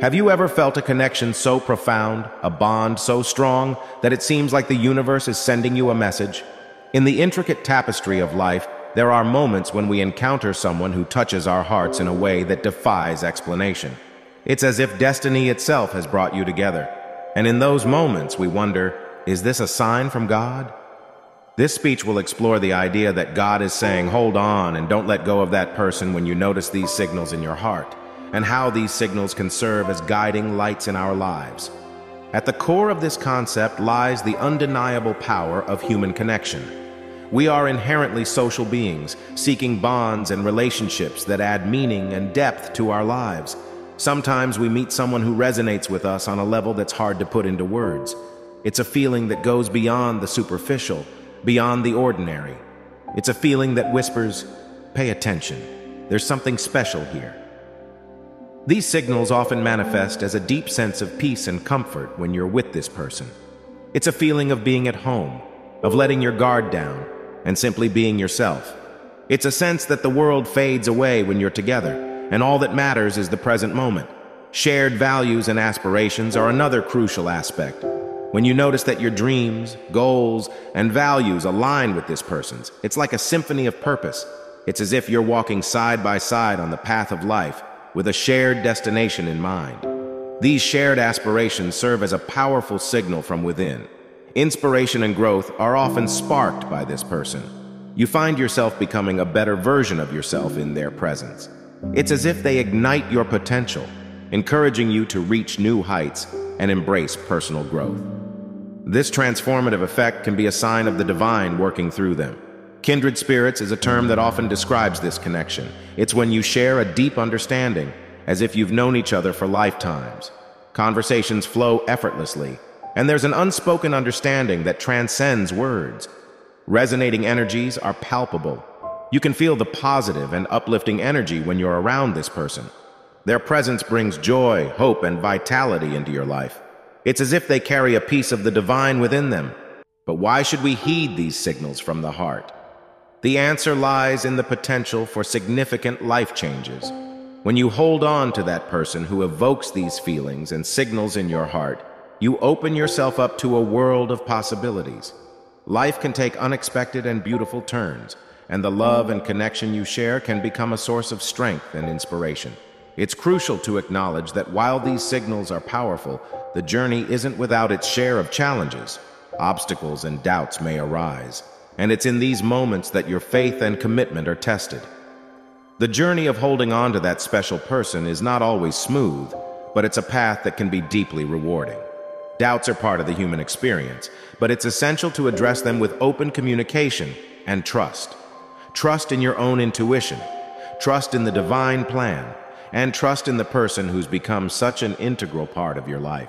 Have you ever felt a connection so profound, a bond so strong, that it seems like the universe is sending you a message? In the intricate tapestry of life, there are moments when we encounter someone who touches our hearts in a way that defies explanation. It's as if destiny itself has brought you together. And in those moments, we wonder, is this a sign from God? This speech will explore the idea that God is saying, hold on and don't let go of that person when you notice these signals in your heart, and how these signals can serve as guiding lights in our lives. At the core of this concept lies the undeniable power of human connection. We are inherently social beings, seeking bonds and relationships that add meaning and depth to our lives. Sometimes we meet someone who resonates with us on a level that's hard to put into words. It's a feeling that goes beyond the superficial, beyond the ordinary. It's a feeling that whispers, pay attention. There's something special here. These signals often manifest as a deep sense of peace and comfort when you're with this person. It's a feeling of being at home, of letting your guard down, and simply being yourself. It's a sense that the world fades away when you're together, and all that matters is the present moment. Shared values and aspirations are another crucial aspect. When you notice that your dreams, goals, and values align with this person's, it's like a symphony of purpose. It's as if you're walking side by side on the path of life with a shared destination in mind. These shared aspirations serve as a powerful signal from within. Inspiration and growth are often sparked by this person. You find yourself becoming a better version of yourself in their presence. It's as if they ignite your potential, encouraging you to reach new heights and embrace personal growth. This transformative effect can be a sign of the divine working through them. Kindred spirits is a term that often describes this connection. It's when you share a deep understanding, as if you've known each other for lifetimes. Conversations flow effortlessly, and there's an unspoken understanding that transcends words. Resonating energies are palpable. You can feel the positive and uplifting energy when you're around this person. Their presence brings joy, hope, and vitality into your life. It's as if they carry a piece of the divine within them. But why should we heed these signals from the heart? The answer lies in the potential for significant life changes. When you hold on to that person who evokes these feelings and signals in your heart, you open yourself up to a world of possibilities. Life can take unexpected and beautiful turns, and the love and connection you share can become a source of strength and inspiration. It's crucial to acknowledge that while these signals are powerful, the journey isn't without its share of challenges. Obstacles and doubts may arise, and it's in these moments that your faith and commitment are tested. The journey of holding on to that special person is not always smooth, but it's a path that can be deeply rewarding. Doubts are part of the human experience, but it's essential to address them with open communication and trust. Trust in your own intuition, trust in the divine plan, and trust in the person who's become such an integral part of your life.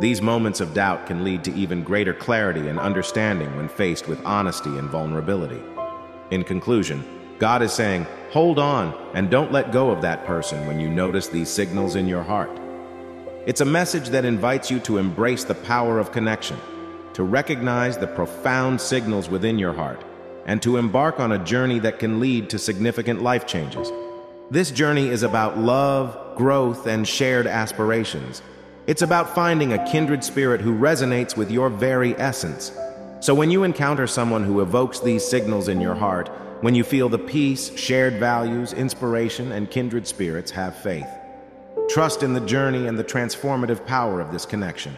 These moments of doubt can lead to even greater clarity and understanding when faced with honesty and vulnerability. In conclusion, God is saying, hold on and don't let go of that person when you notice these signals in your heart. It's a message that invites you to embrace the power of connection, to recognize the profound signals within your heart, and to embark on a journey that can lead to significant life changes. This journey is about love, growth, and shared aspirations. It's about finding a kindred spirit who resonates with your very essence. So when you encounter someone who evokes these signals in your heart, when you feel the peace, shared values, inspiration, and kindred spirits, have faith. Trust in the journey and the transformative power of this connection.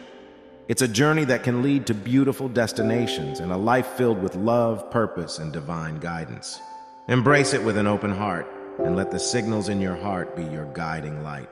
It's a journey that can lead to beautiful destinations and a life filled with love, purpose, and divine guidance. Embrace it with an open heart and let the signals in your heart be your guiding light.